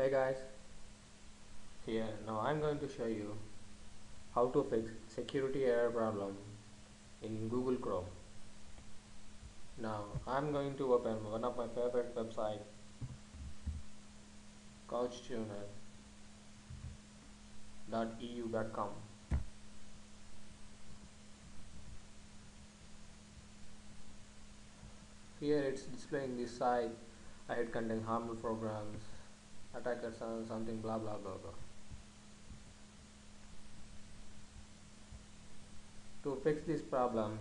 Hey guys, here now I'm going to show you how to fix security error problem in Google Chrome. Now I'm going to open one of my favorite website couchtuner.eu.com Here it's displaying this site. I had contain harmful programs attackers something blah blah blah blah. To fix this problem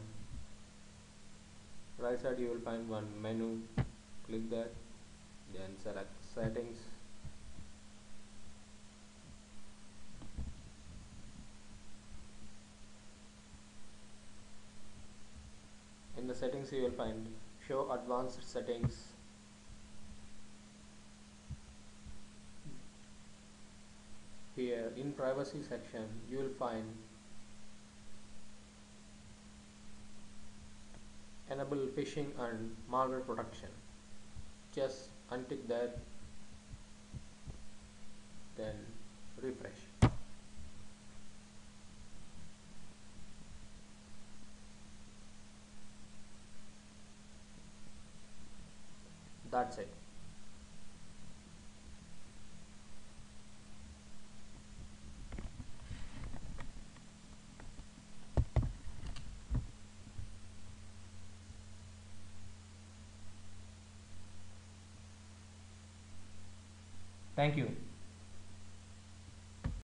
right side you will find one menu. Click that then select settings. In the settings you will find show advanced settings here in privacy section you will find enable phishing and malware protection. Just untick that then refresh. That's it Thank you.